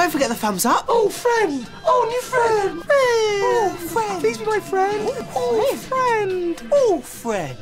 Don't forget the thumbs up. Oh, friend. Oh, new friend. Friend! Oh, friend. Please be my friend. Oh, friend. Oh, friend.